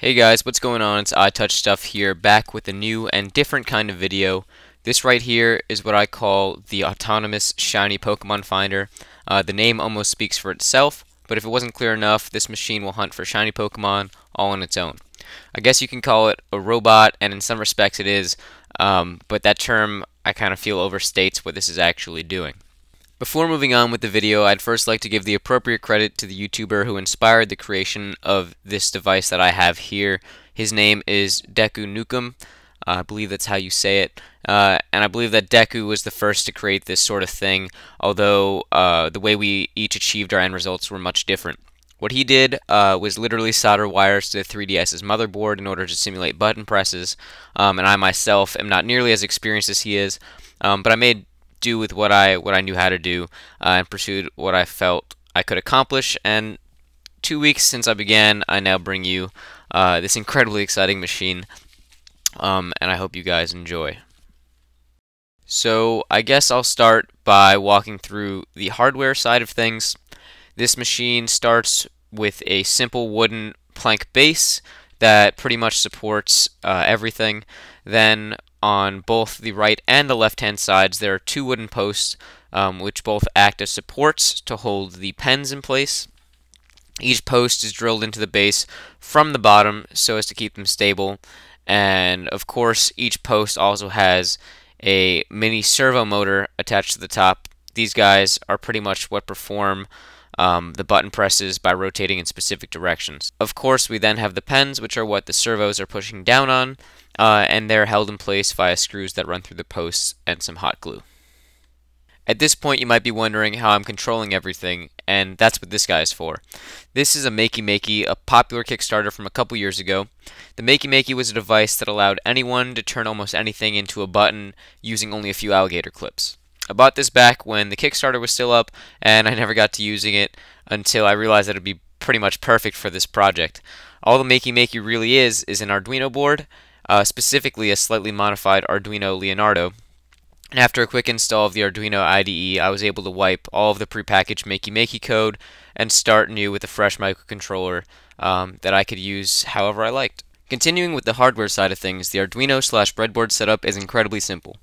Hey guys, what's going on? It's iTouch Stuff here, back with a new and different kind of video. This right here is what I call the Autonomous Shiny Pokemon Finder. Uh, the name almost speaks for itself, but if it wasn't clear enough, this machine will hunt for shiny Pokemon all on its own. I guess you can call it a robot, and in some respects it is, um, but that term I kind of feel overstates what this is actually doing. Before moving on with the video, I'd first like to give the appropriate credit to the YouTuber who inspired the creation of this device that I have here. His name is Deku Nukem. Uh, I believe that's how you say it. Uh, and I believe that Deku was the first to create this sort of thing, although uh, the way we each achieved our end results were much different. What he did uh, was literally solder wires to the 3DS's motherboard in order to simulate button presses, um, and I myself am not nearly as experienced as he is, um, but I made do with what I what I knew how to do uh, and pursued what I felt I could accomplish. And two weeks since I began, I now bring you uh, this incredibly exciting machine, um, and I hope you guys enjoy. So I guess I'll start by walking through the hardware side of things. This machine starts with a simple wooden plank base that pretty much supports uh, everything. Then on both the right and the left hand sides there are two wooden posts um, which both act as supports to hold the pens in place. Each post is drilled into the base from the bottom so as to keep them stable and of course each post also has a mini servo motor attached to the top. These guys are pretty much what perform um, the button presses by rotating in specific directions. Of course, we then have the pens, which are what the servos are pushing down on, uh, and they're held in place via screws that run through the posts and some hot glue. At this point, you might be wondering how I'm controlling everything, and that's what this guy is for. This is a Makey Makey, a popular Kickstarter from a couple years ago. The Makey Makey was a device that allowed anyone to turn almost anything into a button using only a few alligator clips. I bought this back when the Kickstarter was still up, and I never got to using it until I realized that it would be pretty much perfect for this project. All the Makey Makey really is is an Arduino board, uh, specifically a slightly modified Arduino Leonardo. And after a quick install of the Arduino IDE, I was able to wipe all of the prepackaged Makey Makey code and start new with a fresh microcontroller um, that I could use however I liked. Continuing with the hardware side of things, the Arduino slash breadboard setup is incredibly simple.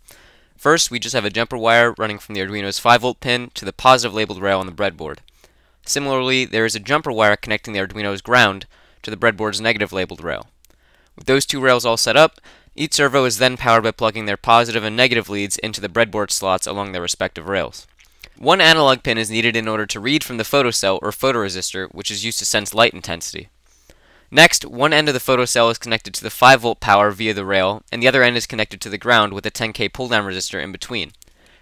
First, we just have a jumper wire running from the Arduino's 5V pin to the positive labeled rail on the breadboard. Similarly, there is a jumper wire connecting the Arduino's ground to the breadboard's negative labeled rail. With those two rails all set up, each servo is then powered by plugging their positive and negative leads into the breadboard slots along their respective rails. One analog pin is needed in order to read from the photocell or photoresistor, which is used to sense light intensity. Next, one end of the photocell is connected to the 5 volt power via the rail, and the other end is connected to the ground with a 10k pull-down resistor in between.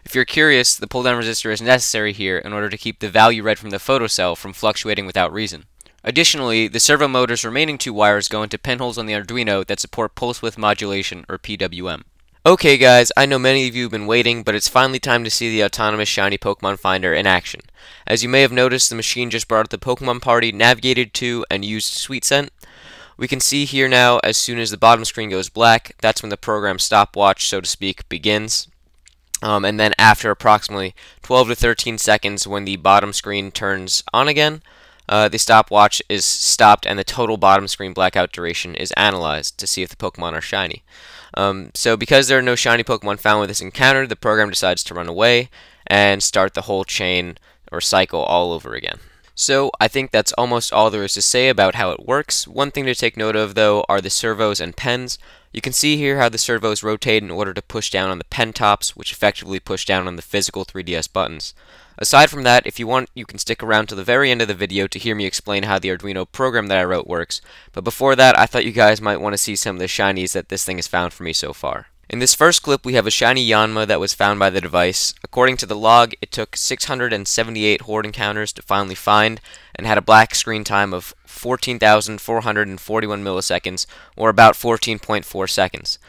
If you're curious, the pull-down resistor is necessary here in order to keep the value read from the photocell from fluctuating without reason. Additionally, the servo motor's remaining two wires go into pinholes on the Arduino that support pulse width modulation, or PWM. Okay guys, I know many of you have been waiting, but it's finally time to see the autonomous shiny Pokemon Finder in action. As you may have noticed, the machine just brought up the Pokemon Party, navigated to, and used Sweet Scent. We can see here now, as soon as the bottom screen goes black, that's when the program stopwatch, so to speak, begins. Um, and then after approximately 12 to 13 seconds, when the bottom screen turns on again, uh, the stopwatch is stopped and the total bottom screen blackout duration is analyzed to see if the Pokemon are shiny. Um, so because there are no shiny Pokemon found with this encounter, the program decides to run away and start the whole chain or cycle all over again. So I think that's almost all there is to say about how it works. One thing to take note of though are the servos and pens. You can see here how the servos rotate in order to push down on the pen tops, which effectively push down on the physical 3DS buttons. Aside from that, if you want, you can stick around to the very end of the video to hear me explain how the Arduino program that I wrote works. But before that, I thought you guys might want to see some of the shinies that this thing has found for me so far. In this first clip, we have a shiny Yanma that was found by the device. According to the log, it took 678 horde encounters to finally find, and had a black screen time of 14,441 milliseconds, or about 14.4 seconds.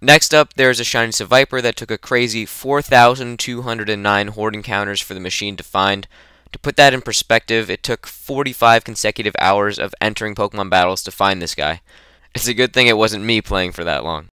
Next up, there's a shiny Seviper that took a crazy 4,209 horde encounters for the machine to find. To put that in perspective, it took 45 consecutive hours of entering Pokemon battles to find this guy. It's a good thing it wasn't me playing for that long.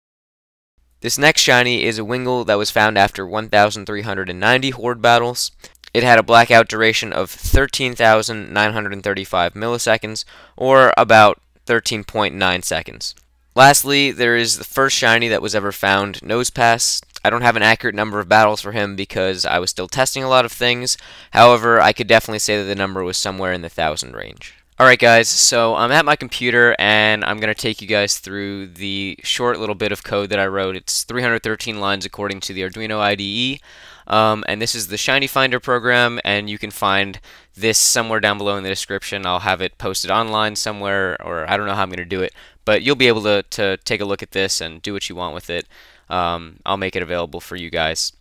This next shiny is a Wingull that was found after 1,390 Horde battles. It had a blackout duration of 13,935 milliseconds, or about 13.9 seconds. Lastly, there is the first shiny that was ever found, Nosepass. I don't have an accurate number of battles for him because I was still testing a lot of things. However, I could definitely say that the number was somewhere in the thousand range. Alright guys, so I'm at my computer and I'm going to take you guys through the short little bit of code that I wrote. It's 313 lines according to the Arduino IDE. Um, and this is the Shiny Finder program and you can find this somewhere down below in the description. I'll have it posted online somewhere or I don't know how I'm going to do it. But you'll be able to, to take a look at this and do what you want with it. Um, I'll make it available for you guys.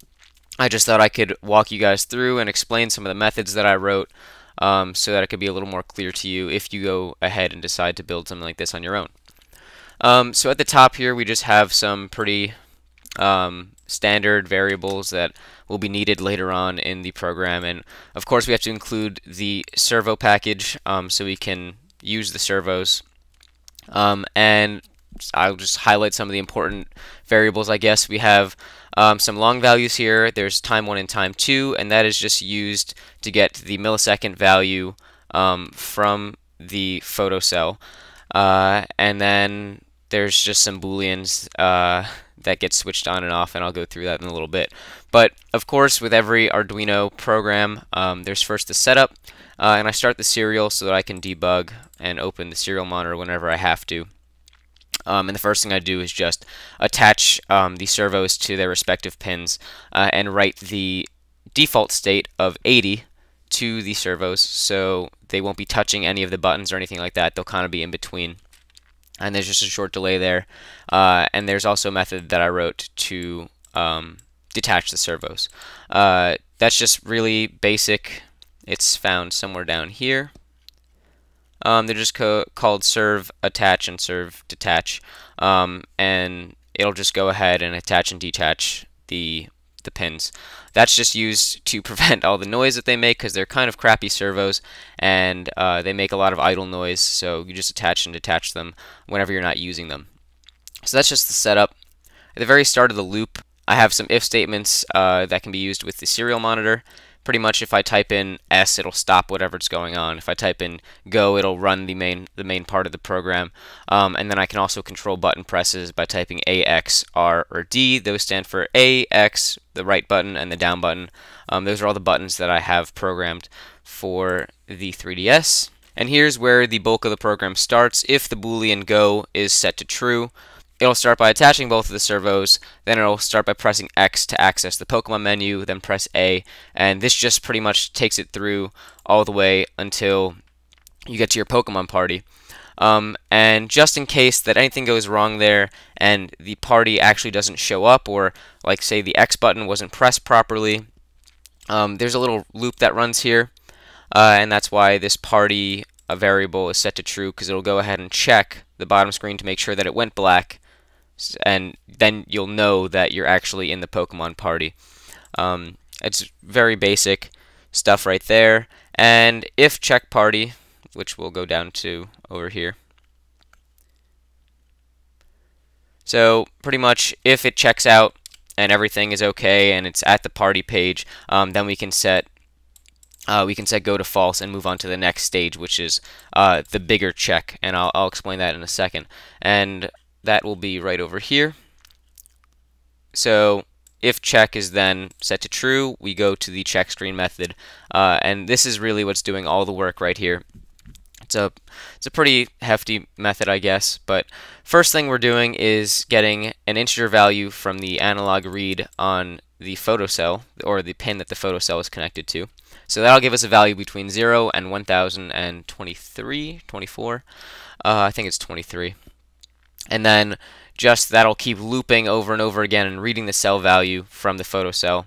I just thought I could walk you guys through and explain some of the methods that I wrote um, so that it could be a little more clear to you if you go ahead and decide to build something like this on your own. Um, so at the top here we just have some pretty um, standard variables that will be needed later on in the program. And of course we have to include the servo package um, so we can use the servos. Um, and I'll just highlight some of the important variables I guess. We have um, some long values here there's time 1 and time 2 and that is just used to get the millisecond value um, from the photocell uh, and then there's just some booleans uh, that get switched on and off, and I'll go through that in a little bit. But of course, with every Arduino program, um, there's first the setup, uh, and I start the serial so that I can debug and open the serial monitor whenever I have to. Um, and the first thing I do is just attach um, the servos to their respective pins uh, and write the default state of 80 to the servos so they won't be touching any of the buttons or anything like that. They'll kind of be in between and there's just a short delay there. Uh, and there's also a method that I wrote to um, detach the servos. Uh, that's just really basic. It's found somewhere down here. Um, they're just called serve attach and serve detach, um, and it'll just go ahead and attach and detach the the pins. That's just used to prevent all the noise that they make because they're kind of crappy servos and uh, they make a lot of idle noise so you just attach and detach them whenever you're not using them. So that's just the setup. At the very start of the loop I have some if statements uh, that can be used with the serial monitor pretty much if I type in S, it'll stop whatever it's going on. If I type in Go, it'll run the main the main part of the program. Um, and then I can also control button presses by typing A, X, R, or D. Those stand for A, X, the right button, and the down button. Um, those are all the buttons that I have programmed for the 3DS. And here's where the bulk of the program starts. If the boolean go is set to true, It'll start by attaching both of the servos, then it'll start by pressing X to access the Pokemon menu, then press A, and this just pretty much takes it through all the way until you get to your Pokemon party. Um, and just in case that anything goes wrong there and the party actually doesn't show up, or like say the X button wasn't pressed properly, um, there's a little loop that runs here, uh, and that's why this party uh, variable is set to true because it'll go ahead and check the bottom screen to make sure that it went black and then you'll know that you're actually in the Pokemon party. Um, it's very basic stuff right there. And if check party, which we'll go down to over here. So pretty much if it checks out and everything is okay and it's at the party page, um, then we can set uh, we can set go to false and move on to the next stage, which is uh, the bigger check, and I'll, I'll explain that in a second. And that will be right over here. So if check is then set to true, we go to the check screen method, uh, and this is really what's doing all the work right here. It's a, it's a pretty hefty method, I guess, but first thing we're doing is getting an integer value from the analog read on the photocell, or the pin that the photocell is connected to. So that'll give us a value between 0 and 1023, 24, uh, I think it's 23 and then just that'll keep looping over and over again and reading the cell value from the photocell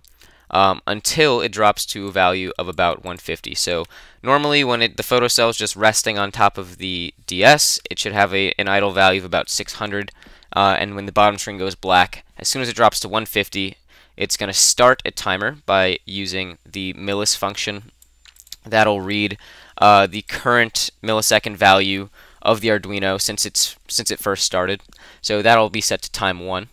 um, until it drops to a value of about 150. So normally when it, the photocell is just resting on top of the DS, it should have a, an idle value of about 600. Uh, and when the bottom string goes black, as soon as it drops to 150, it's going to start a timer by using the millis function. That'll read uh, the current millisecond value of the Arduino since it's since it first started. So that'll be set to time one.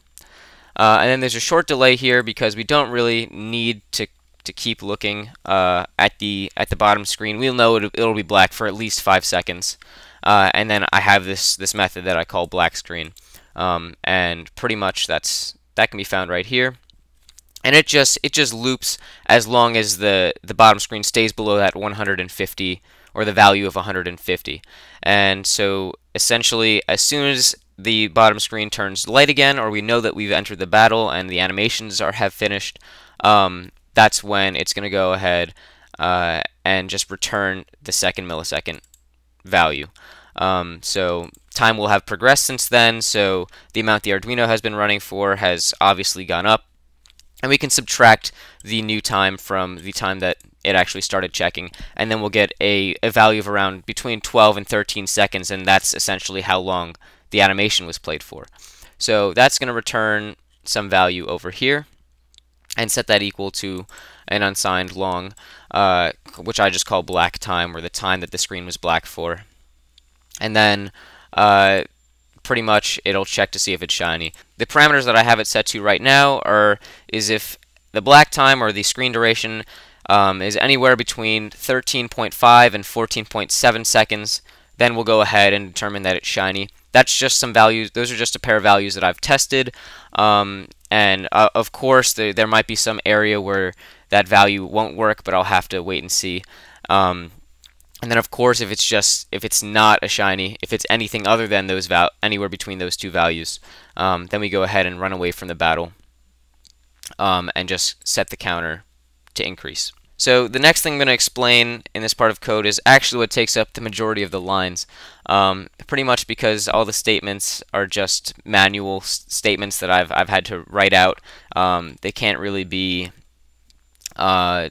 Uh, and then there's a short delay here because we don't really need to to keep looking uh, at the at the bottom screen. We'll know it, it'll be black for at least five seconds. uh, and then I have this this method that I call black screen, um, and pretty much that's that can be found right here. And it just it just loops as long as the the bottom screen stays below that 150 or the value of 150. And so essentially, as soon as the bottom screen turns light again, or we know that we've entered the battle and the animations are have finished, um, that's when it's going to go ahead uh, and just return the second millisecond value. Um, so time will have progressed since then, so the amount the Arduino has been running for has obviously gone up. And we can subtract the new time from the time that it actually started checking, and then we'll get a, a value of around between 12 and 13 seconds, and that's essentially how long the animation was played for. So that's going to return some value over here and set that equal to an unsigned long, uh, which I just call black time, or the time that the screen was black for. And then uh, pretty much it'll check to see if it's shiny. The parameters that I have it set to right now are is if the black time or the screen duration um, is anywhere between 13.5 and 14.7 seconds, then we'll go ahead and determine that it's shiny. That's just some values. Those are just a pair of values that I've tested. Um, and uh, of course, there, there might be some area where that value won't work, but I'll have to wait and see. Um, and then of course, if it's just if it's not a shiny, if it's anything other than those val anywhere between those two values, um, then we go ahead and run away from the battle um, and just set the counter to increase. So the next thing I'm going to explain in this part of code is actually what takes up the majority of the lines. Um, pretty much because all the statements are just manual statements that I've, I've had to write out. Um, they can't really be uh,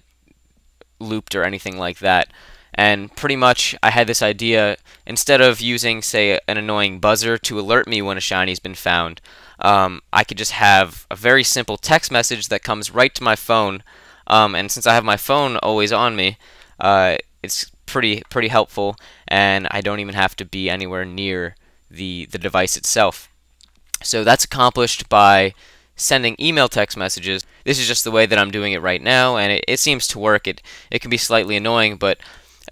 looped or anything like that. And pretty much I had this idea, instead of using, say, an annoying buzzer to alert me when a shiny's been found, um, I could just have a very simple text message that comes right to my phone. Um, and since I have my phone always on me, uh, it's pretty pretty helpful, and I don't even have to be anywhere near the the device itself. So that's accomplished by sending email text messages. This is just the way that I'm doing it right now, and it, it seems to work. It it can be slightly annoying, but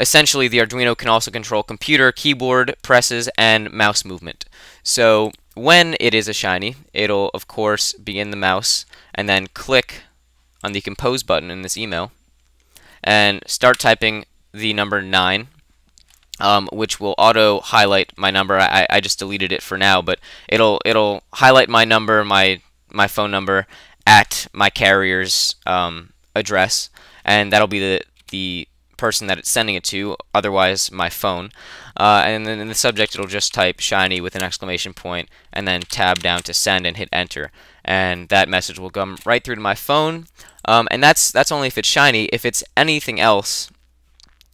essentially the Arduino can also control computer, keyboard, presses, and mouse movement. So when it is a shiny, it'll of course begin the mouse and then click on the compose button in this email and start typing the number 9 um, which will auto highlight my number. I, I just deleted it for now, but it'll it'll highlight my number, my my phone number at my carrier's um, address, and that'll be the the person that it's sending it to, otherwise my phone. Uh, and then in the subject, it'll just type shiny with an exclamation point, and then tab down to send and hit enter, and that message will come right through to my phone. Um, and that's that's only if it's shiny. If it's anything else,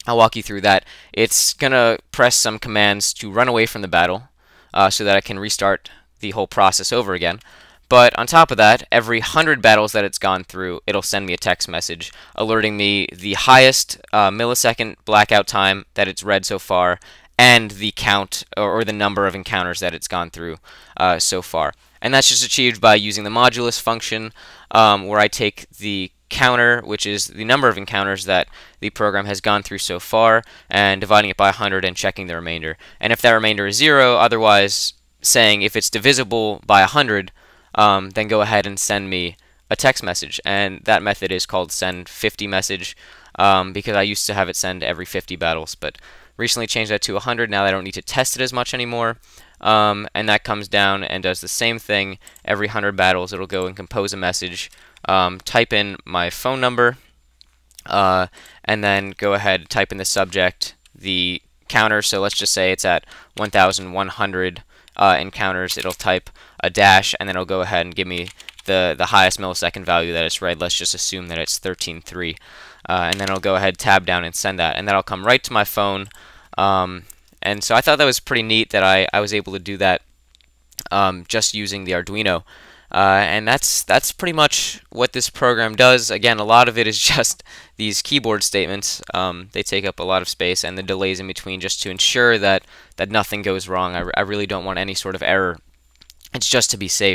I'll walk you through that. It's gonna press some commands to run away from the battle, uh, so that I can restart the whole process over again. But on top of that, every 100 battles that it's gone through, it'll send me a text message alerting me the highest uh, millisecond blackout time that it's read so far and the count or, the number of encounters that it's gone through uh, so far. And that's just achieved by using the modulus function um, where I take the counter, which is the number of encounters that the program has gone through so far, and dividing it by 100 and checking the remainder. And if that remainder is 0, otherwise saying if it's divisible by 100, um, then go ahead and send me a text message. And that method is called send 50 message um, because I used to have it send every 50 battles, but recently changed that to 100. Now I don't need to test it as much anymore. Um, and that comes down and does the same thing every 100 battles. It'll go and compose a message, um, type in my phone number, uh, and then go ahead type in the subject the counter. So let's just say it's at 1,100 uh, encounters. It'll type a dash, and then it'll go ahead and give me the, the highest millisecond value that it's read. Let's just assume that it's 13.3. Uh, and then I'll go ahead, tab down, and send that. And that'll come right to my phone. Um, and so I thought that was pretty neat that I, I was able to do that um, just using the Arduino. Uh, and that's that's pretty much what this program does. Again, a lot of it is just these keyboard statements. Um, they take up a lot of space and the delays in between just to ensure that, that nothing goes wrong. I, I really don't want any sort of error it's just to be safe.